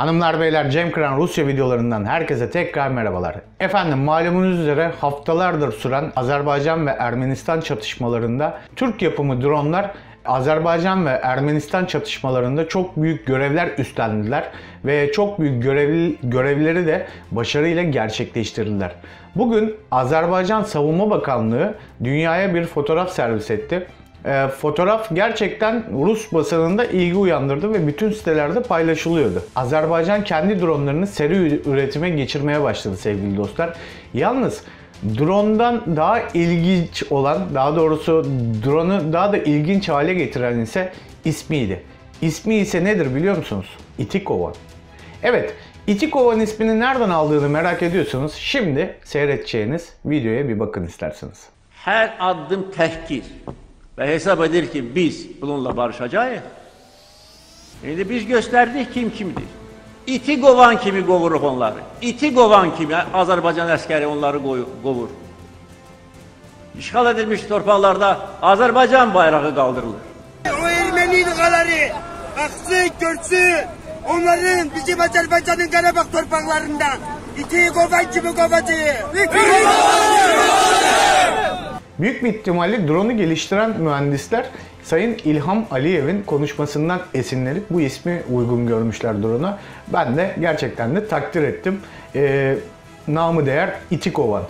Hanımlar beyler Cem Kıran Rusya videolarından herkese tekrar merhabalar. Efendim malumunuz üzere haftalardır süren Azerbaycan ve Ermenistan çatışmalarında Türk yapımı dronlar Azerbaycan ve Ermenistan çatışmalarında çok büyük görevler üstlendiler ve çok büyük görev, görevleri de başarıyla gerçekleştirdiler. Bugün Azerbaycan Savunma Bakanlığı dünyaya bir fotoğraf servis etti. E, fotoğraf gerçekten Rus basınında ilgi uyandırdı ve bütün sitelerde paylaşılıyordu. Azerbaycan kendi dronlarını seri üretime geçirmeye başladı sevgili dostlar. Yalnız Drone'dan daha ilginç olan, daha doğrusu drone'u daha da ilginç hale getiren ise ismiydi. İsmi ise nedir biliyor musunuz? İtikovan. Evet, İtikovan ismini nereden aldığını merak ediyorsanız şimdi seyredeceğiniz videoya bir bakın isterseniz. Hər addım təhqir və hesab edir ki, biz bununla barışacağıq. İndi biz göstərdik kim kimdir. İti qovan kimi qovuruq onları. İti qovan kimi Azərbaycan əskəri onları qovur. İşğal edilmiş torpaqlarda Azərbaycan bayrağı qaldırılır. O Ermeni ilgaları aksın görsün. Onların bizim Azerbaycan'ın Karabağ torpaklarından iti kovan gibi kovacı. Büyük bir ihtimalle drone'u geliştiren mühendisler Sayın İlham Aliyev'in konuşmasından esinlenip bu ismi uygun görmüşler drone'a. Ben de gerçekten de takdir ettim. Ee, namı değer İtikovan.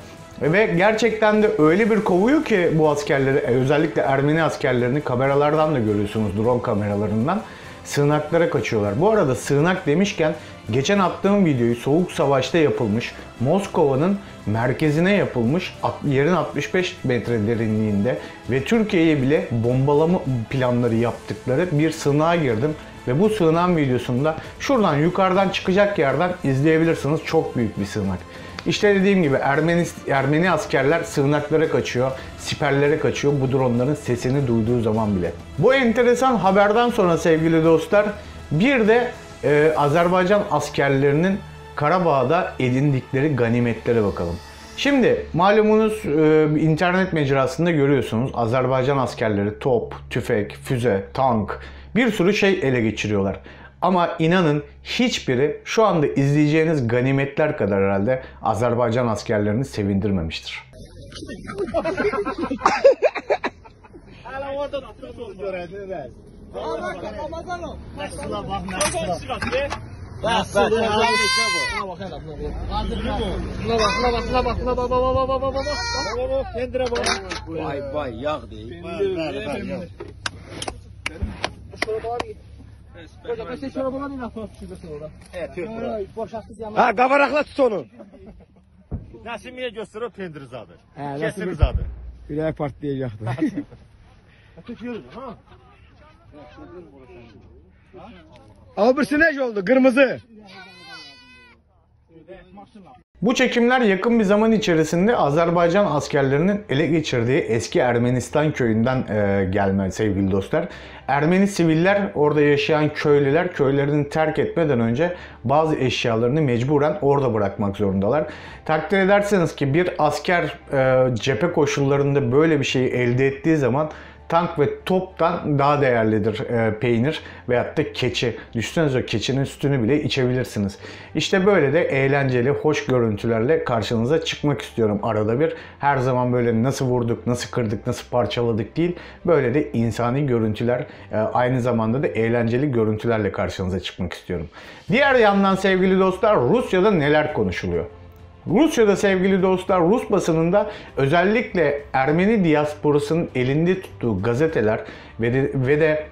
Ve gerçekten de öyle bir kovuyor ki bu askerleri, e, özellikle Ermeni askerlerini kameralardan da görüyorsunuz, drone kameralarından sığınaklara kaçıyorlar. Bu arada sığınak demişken geçen attığım videoyu Soğuk Savaş'ta yapılmış Moskova'nın merkezine yapılmış yerin 65 metre derinliğinde ve Türkiye'ye bile bombalama planları yaptıkları bir sığınağa girdim. Ve bu sığınan videosunda şuradan yukarıdan çıkacak yerden izleyebilirsiniz. Çok büyük bir sığınak. İşte dediğim gibi Ermeni, Ermeni askerler sığınaklara kaçıyor, siperlere kaçıyor bu dronların sesini duyduğu zaman bile. Bu enteresan haberden sonra sevgili dostlar bir de e, Azerbaycan askerlerinin Karabağ'da edindikleri ganimetlere bakalım. Şimdi malumunuz e, internet mecrasında görüyorsunuz Azerbaycan askerleri top, tüfek, füze, tank bir sürü şey ele geçiriyorlar. Ama inanın hiçbiri şu anda izleyeceğiniz ganimetler kadar herhalde Azerbaycan askerlerini sevindirmemiştir. Nəsla bax, Nəsla. Bəs, bəs, Buna bax, buna bax, buna bax, buna bax, buna bax, buna bax, buna bax, buna bax, kendirə bax. Vay, vay, yağ deyil. Bəli, bəli, yağ. Şorabalar Qoca, bəs sən şorabalar ilə atmaq düşürdəsən ora. Hə, tök. Boşaqsız yanına. Hə, qabaraqla tut onu. Nəsimiyə göstər o pendirizadır. Hə, Nəsimizadır. Ürək partlayacaqdı. Tükür, ha? Ama birisi ne oldu? Kırmızı. Bu çekimler yakın bir zaman içerisinde Azerbaycan askerlerinin ele geçirdiği eski Ermenistan köyünden e, gelme sevgili dostlar. Ermeni siviller, orada yaşayan köylüler köylerini terk etmeden önce bazı eşyalarını mecburen orada bırakmak zorundalar. Takdir ederseniz ki bir asker e, cephe koşullarında böyle bir şeyi elde ettiği zaman tank ve toptan daha değerlidir e, peynir veyahut da keçi. Düşünsenize keçinin sütünü bile içebilirsiniz. İşte böyle de eğlenceli, hoş görüntülerle karşınıza çıkmak istiyorum arada bir. Her zaman böyle nasıl vurduk, nasıl kırdık, nasıl parçaladık değil. Böyle de insani görüntüler, e, aynı zamanda da eğlenceli görüntülerle karşınıza çıkmak istiyorum. Diğer yandan sevgili dostlar Rusya'da neler konuşuluyor? Rusya'da sevgili dostlar Rus basınında özellikle Ermeni diasporasının elinde tuttuğu gazeteler ve de, ve de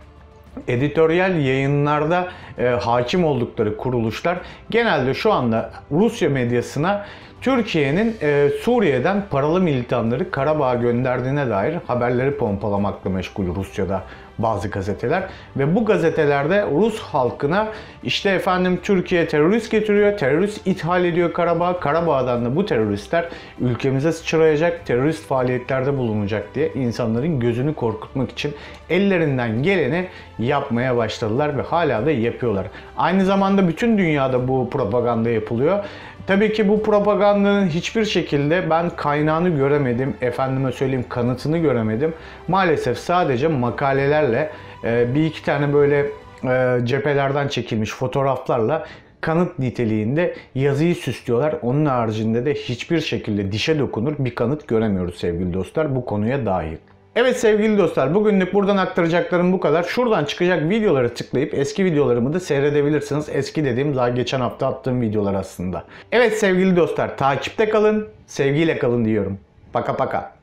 editoryal yayınlarda e, hakim oldukları kuruluşlar genelde şu anda Rusya medyasına Türkiye'nin e, Suriye'den paralı militanları Karabağ'a gönderdiğine dair haberleri pompalamakla meşgul Rusya'da bazı gazeteler ve bu gazetelerde Rus halkına işte efendim Türkiye terörist getiriyor, terörist ithal ediyor Karabağ, Karabağ'dan da bu teröristler ülkemize sıçrayacak, terörist faaliyetlerde bulunacak diye insanların gözünü korkutmak için ellerinden geleni yapmaya başladılar ve hala da yapıyorlar. Aynı zamanda bütün dünyada bu propaganda yapılıyor. Tabii ki bu propagandanın hiçbir şekilde ben kaynağını göremedim, efendime söyleyeyim kanıtını göremedim. Maalesef sadece makalelerle e, bir iki tane böyle e, cephelerden çekilmiş fotoğraflarla kanıt niteliğinde yazıyı süslüyorlar. Onun haricinde de hiçbir şekilde dişe dokunur bir kanıt göremiyoruz sevgili dostlar bu konuya dair. Evet sevgili dostlar bugünlük buradan aktaracaklarım bu kadar. Şuradan çıkacak videoları tıklayıp eski videolarımı da seyredebilirsiniz. Eski dediğim daha geçen hafta attığım videolar aslında. Evet sevgili dostlar takipte kalın, sevgiyle kalın diyorum. Paka paka.